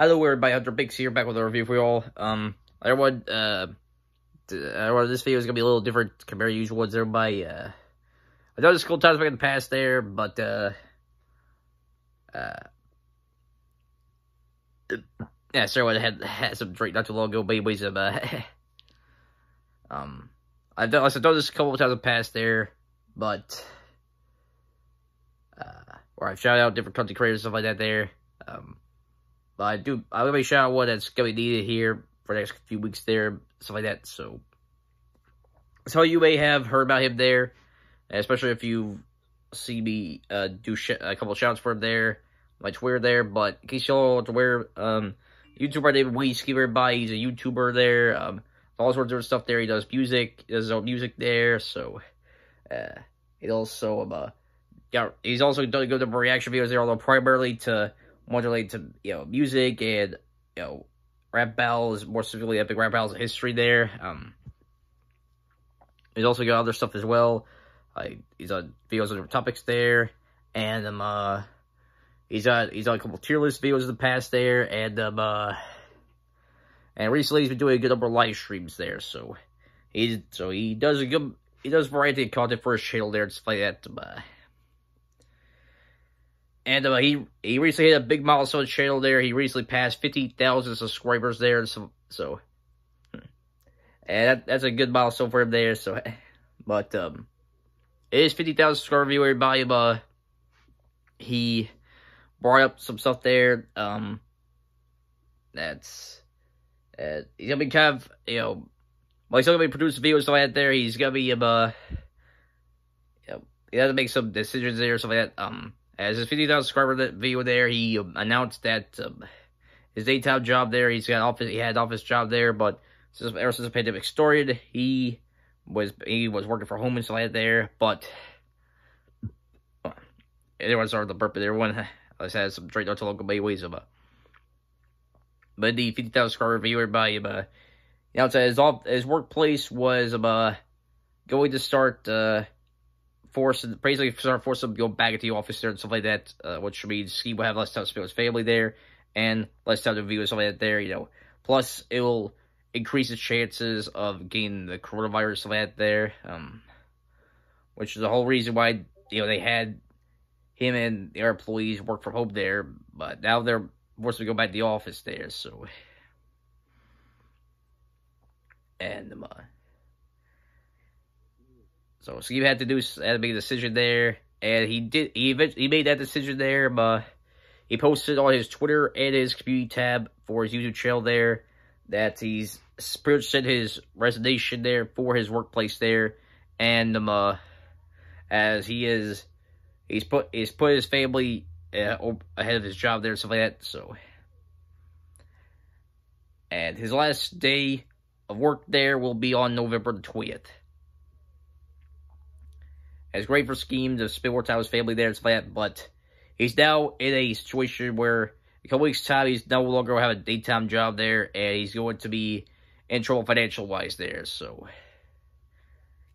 Hello everybody, Hunter Banks here, back with a review for you all. Um, everyone, uh, everyone, this video is gonna be a little different compared to usual ones, everybody. Uh, I know there's cool times back in the past there, but, uh, uh, yeah, sorry, I had, had some drink not too long ago, but anyways, um, uh, um, I've done, I've done this a couple times in the past there, but, uh, where I've shouted out different content creators stuff like that there, um, but I do, I'm going to be out one that's going to be needed here for the next few weeks there, stuff like that. So, so you may have heard about him there, especially if you see me uh, do a couple of shouts for him there, my Twitter there. But in case y'all want to wear, um, YouTuber named We Skeem, everybody, he's a YouTuber there, um, all sorts of stuff there. He does music, he does his own music there, so, uh, he also, um, uh, yeah, he's also done good reaction videos there, although primarily to more related to you know music and you know rap battles, more specifically epic rap battles history there. Um, he's also got other stuff as well. Uh, he's on videos on different topics there, and um, uh, he's on he's on a couple tier list videos in the past there, and um, uh, and recently he's been doing a good number of live streams there. So he's so he does a good he does variety of content for his channel there and stuff like that. Um, uh, and uh, he he recently hit a big milestone channel there. He recently passed 50,000 subscribers there. So, so hmm. and that, that's a good milestone for him there. So, but um, it is 50,000 subscriber by him. Uh, he brought up some stuff there. Um, that's uh, he's gonna be kind of you know, well, he's gonna be producing videos so like there. He's gonna be um, uh, you know, he has to make some decisions there, so like that. Um as his 50,000 subscriber video there, he um, announced that um, his daytime job there, he's got office, he had office job there, but since, ever since the pandemic started, he was he was working for home that there, but uh, everyone started the burp, but everyone has had some straight to local bayways of uh, but the 50,000 subscriber viewer by uh, you know, his, his workplace was uh, going to start uh, force basically start force him to go back into the office there and stuff like that, uh, which means he will have less time to spend with his family there and less time to view and stuff like that there, you know. Plus, it will increase his chances of getting the coronavirus stuff like that there, um, which is the whole reason why, you know, they had him and their employees work from home there, but now they're forced to go back to the office there, so. And, um, uh, so Steve had to do had to make a decision there, and he did. He he made that decision there, but he posted on his Twitter and his community tab for his YouTube channel there that he's much sent his resignation there for his workplace there, and um, uh, as he is, he's put he's put his family uh, ahead of his job there and stuff like that. So, and his last day of work there will be on November the twentieth. It's great for Skeems to spend more time with his family there and stuff like that, but he's now in a situation where a couple weeks' time, he's no longer have a daytime job there, and he's going to be in trouble financial-wise there, so...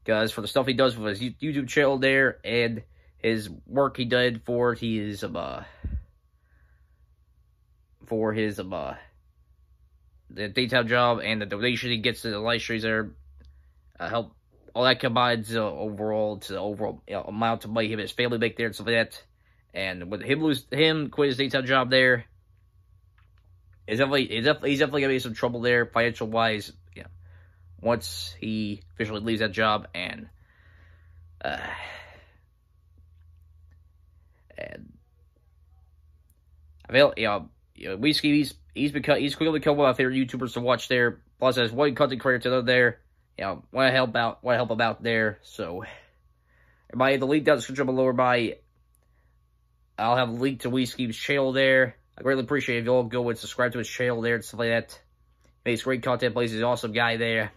guys for the stuff he does with his YouTube channel there, and his work he did for his, um, uh, for his, um, uh, the daytime job and the donation he gets to the live streams there, uh, help all that combines overall to the overall you know, amount of money him and his family make there and stuff like that. And with him lose him quit his daytime job there, he's definitely he's definitely, he's definitely gonna be some trouble there financial wise. Yeah, once he officially leaves that job and uh, and I feel you know, you know he's he's become he's quickly become one of my favorite YouTubers to watch there. Plus, as one content creator to there you know, want to help out, want to help them out there. So, everybody, the link down the description below, by I'll have a link to We Skeem's channel there. I greatly appreciate if you all go and subscribe to his channel there and stuff like that. He makes great content, plays he's an awesome guy there.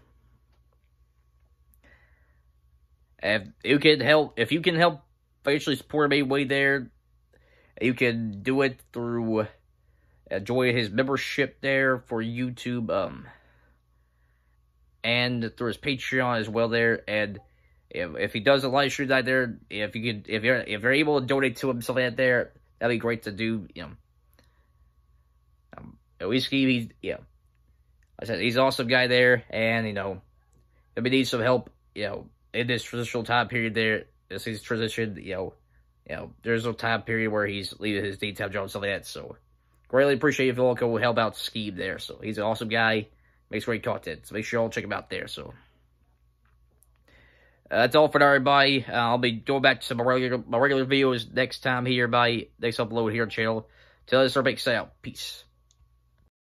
If you can help, if you can help financially support him way there, you can do it through uh, his membership there for YouTube. Um, and through his Patreon as well there. And if, if he does a live stream out there, if you could, if you're if you're able to donate to him something out there, that'd be great to do. You know, um, we he's, yeah. I said, he's an awesome guy there, and, you know, if he needs some help, you know, in this transitional time period there, as he's transitioned, you know, you know, there's a time period where he's leaving his daytime job and stuff like that, so greatly appreciate if you all go help out Skeem there, so he's an awesome guy, makes great content, so make sure you all check him out there, so. Uh, that's all for now, everybody. Uh, I'll be going back to some of my regular, my regular videos next time here by next upload here on channel. Till this, our big out. Peace.